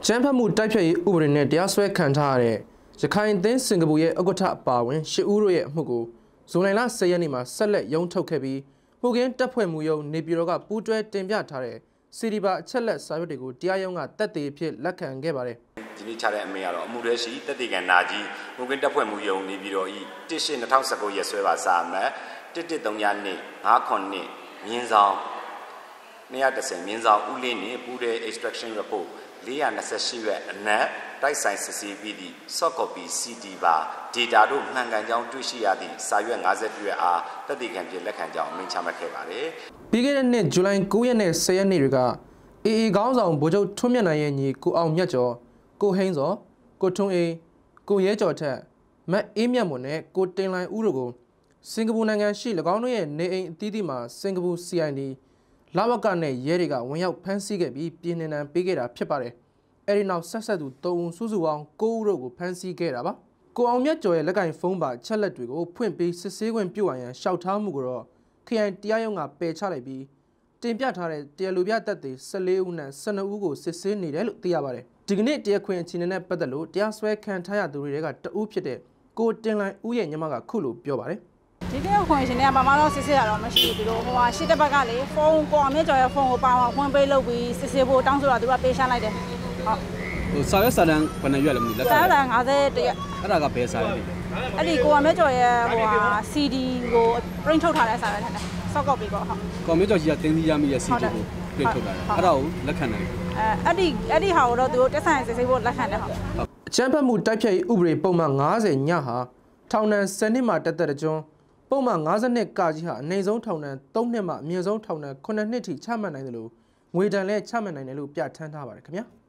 အချမ်းဖတ်မှုတိုက်ဖြတ်ရေးဥပဒေနဲ့တရားစွဲခံထားရတဲ့ရခိုင်သင်းစင်ကာပူရဲ့ဥက္ကဋ္ဌအပါအဝင်ရှစ်ဦးတို့ရဲ့အမှုကိုဇွန်လလ10ရက်နေ့မှာဆက်လက်ရုံးထုတ်ခဲ့ပြီးမှုကင်းတပ်ဖွဲ့မှုယုံနေပြည်တော်ကပူးတွဲတင်ပြထားတဲ့စီဒီပါအချက်လက်စာရွက်တွေကိုတရားရုံးကတက်သေးဖြစ်လက်ခံခဲ့ပါတယ်ဒီနေ့ချတဲ့အမေကတော့အမှုရဲရှိတက်တေကန်နာကြီးမုန်ကင်းတပ်ဖွဲ့မှုယုံနေပြီးတော့ဤ18 2019ရက်ဆွဲပါစာအမှတ်1139နှစ်59နှစ်မြင်းဆောင်210မြင်းဆောင်ဦးလင်းနေပူးတဲ့ extraction report 428ရွက်အနက်တိုက်ဆိုင်စစ်ဆေးပြီးသည့် soft copy CD ပါ data တို့မှန်ကန်ကြောင်းတွေ့ရှိရသည့်စာရွက်52ရွက်အားတက်တေကန်ပြလက်ခံကြောင်းအမိန့်ချမှတ်ခဲ့ပါတယ်ပြီးခဲ့တဲ့နှစ်ဇူလိုင်9ရက်နဲ့10ရက်နေ့တွေကအေအေခေါင်းဆောင်ဗိုလ်ချုပ်ထွန်းမြတ်နိုင်ရဲ့ညီကိုအောင်မြတ်ကျော်ကိုဟိန်းစောကိုထွန်းအေးကိုရဲကျော်ထက်မတ်အေးမြတ်မွန်နဲ့ကိုတင်လိုင်ဦးတို့ကိုစင်ကာပူနိုင်ငံရှိ၎င်းတို့ရဲ့နေအိမ်အသီးသီးမှာစင်ကာပူ CID လာဝကနဲ့ရဲတွေကဝင်ရောက်ဖမ်းဆီးခဲ့ပြီးပြည်နှင်တန်းပေးခဲ့တာဖြစ်ပါတယ်။အဲဒီနောက်ဆက်ဆက်သူ၃ဦးစုစုပေါင်း၉ဦးတို့ကိုဖမ်းဆီးခဲ့တာပါ။ကိုအောင်မြတ်ကျော်ရဲ့လက်ကင်ဖုန်းပါချက်လက်တွေကိုဖွင့်ပြီးစစ်ဆေးခွင့်ပြုရန်ရှောက်ထားမှုကိုတော့ခရိုင်တရားရုံးကပယ်ချလိုက်ပြီးတင်ပြထားတဲ့တရားလူပြသက်သေ14ဦးနဲ့12ဦးကိုစစ်ဆေးနေတယ်လို့သိရပါတယ်။ဒီကနေ့တရားခွင်အခြေအနေနဲ့ပတ်သက်လို့တရားစွဲခံထားရသူတွေကတဦးဖြစ်တဲ့ကိုတင်လိုင်ဦးရဲ့ညီမကခုလိုပြောပါတယ်။ ဒီနေ့ခွန်ရှင်တွေကဘာမှတော့စစ်စစ်ရတော့မရှိဘူးသူတို့ဟိုဟာရှစ်တစ်ဘက်ကလေဖုန်းကိုအမြင့်ကျော်ရဲ့ဖုန်းကိုပါအောင်ဖွင့်ပေးလုပ်ပြီးစစ်စစ်ဖို့တောင်းဆိုတော့သူကပေးရှားလိုက်တယ်ဟုတ်ဟိုစာရွက်စာတမ်းဘယ်နှရွက်လဲမသိဘူးလက်စာစာရတာ50တရက်အဲ့ဒါကဘယ်စာရွက်လဲအဲ့ဒီကိုအမြင့်ကျော်ရဲ့ဟိုဟာ CD ကို print ထုတ်ထားတဲ့စာရွက်ထက်တယ် soft copy ပေါ့ဟုတ်ကွန်ပျူတာကြီးကတင်းပြီးရမိရဲ့စီဟုတ်တယ်တီကိုပြထုတ်တာဟုတ်အဲ့ဒါကိုလက်ခံတယ်အဲအဲ့ဒီအဲ့ဒီဟာကိုတော့သူတို့တက်ဆိုင်စစ်စစ်ဖို့လက်ခံတယ်ဟုတ်အချမ်းဖတ်မှုတိုက်ဖြတ်ရေးဥပဒေပုံမှန်90ညဟာထောင်ဒဏ်10နှစ်မှတက်တဲ့ကျွန်း ပုံမှန်52ကကြီးဟာအနိုင်ဆုံးထောင်ဒဏ်3နှစ်မှအမြင့်ဆုံးထောင်ဒဏ်9နှစ်ထိချမှတ်နိုင်တယ်လို့ငွေဒဏ်လည်းချမှတ်နိုင်တယ်လို့ပြဋ္ဌာန်းထားပါတယ်ခင်ဗျာ။